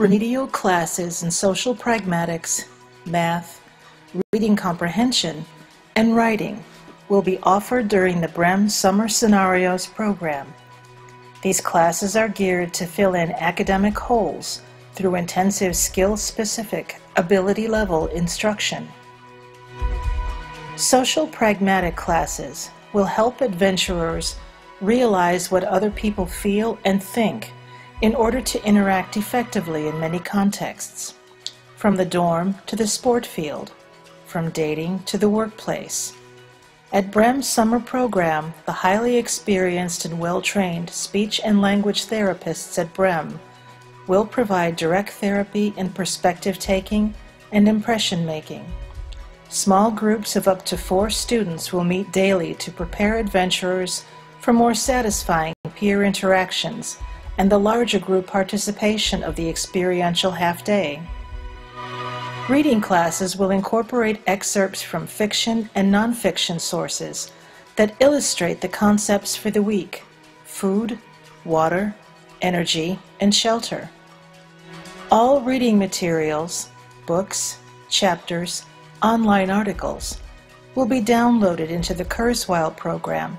Remedial classes in social pragmatics, math, reading comprehension, and writing will be offered during the Brehm Summer Scenarios program. These classes are geared to fill in academic holes through intensive skill-specific, ability-level instruction. Social pragmatic classes will help adventurers realize what other people feel and think in order to interact effectively in many contexts, from the dorm to the sport field, from dating to the workplace. At Brehm's summer program, the highly experienced and well-trained speech and language therapists at Brehm will provide direct therapy in perspective taking and impression making. Small groups of up to four students will meet daily to prepare adventurers for more satisfying peer interactions and the larger group participation of the experiential half day. Reading classes will incorporate excerpts from fiction and nonfiction sources that illustrate the concepts for the week food, water, energy, and shelter. All reading materials, books, chapters, online articles will be downloaded into the Kurzweil program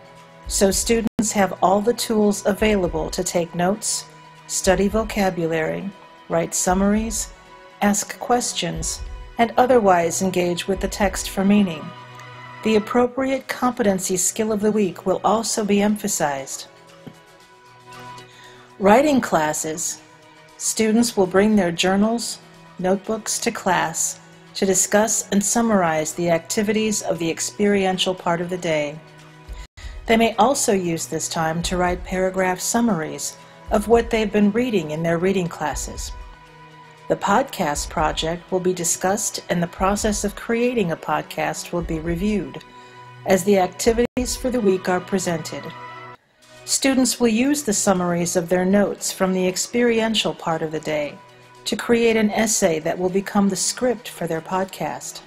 so students have all the tools available to take notes, study vocabulary, write summaries, ask questions, and otherwise engage with the text for meaning. The appropriate competency skill of the week will also be emphasized. Writing classes. Students will bring their journals, notebooks to class to discuss and summarize the activities of the experiential part of the day. They may also use this time to write paragraph summaries of what they've been reading in their reading classes. The podcast project will be discussed and the process of creating a podcast will be reviewed as the activities for the week are presented. Students will use the summaries of their notes from the experiential part of the day to create an essay that will become the script for their podcast.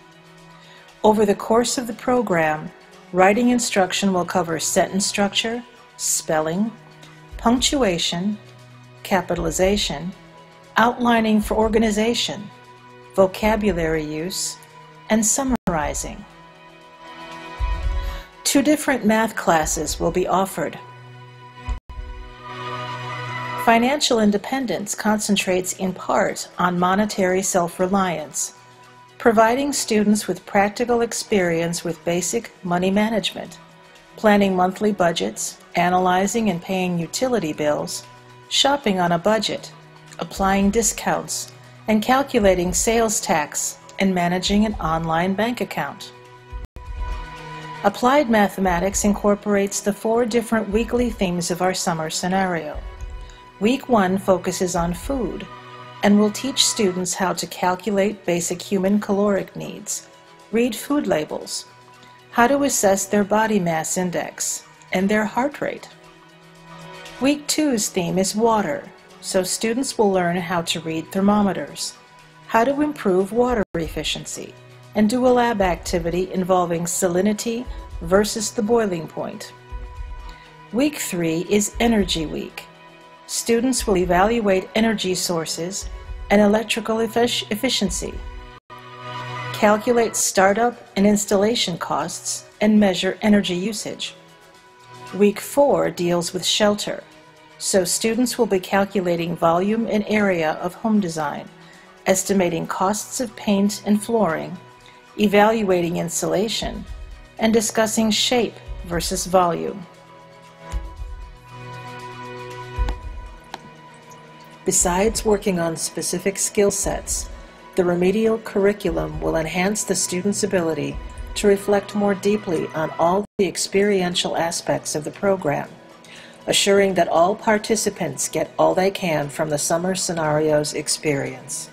Over the course of the program, Writing instruction will cover sentence structure, spelling, punctuation, capitalization, outlining for organization, vocabulary use, and summarizing. Two different math classes will be offered. Financial independence concentrates in part on monetary self-reliance providing students with practical experience with basic money management, planning monthly budgets, analyzing and paying utility bills, shopping on a budget, applying discounts, and calculating sales tax and managing an online bank account. Applied Mathematics incorporates the four different weekly themes of our summer scenario. Week 1 focuses on food, and will teach students how to calculate basic human caloric needs, read food labels, how to assess their body mass index, and their heart rate. Week 2's theme is water, so students will learn how to read thermometers, how to improve water efficiency, and do a lab activity involving salinity versus the boiling point. Week 3 is Energy Week, Students will evaluate energy sources and electrical efficiency, calculate startup and installation costs, and measure energy usage. Week 4 deals with shelter, so students will be calculating volume and area of home design, estimating costs of paint and flooring, evaluating insulation, and discussing shape versus volume. Besides working on specific skill sets, the remedial curriculum will enhance the student's ability to reflect more deeply on all the experiential aspects of the program, assuring that all participants get all they can from the summer scenarios experience.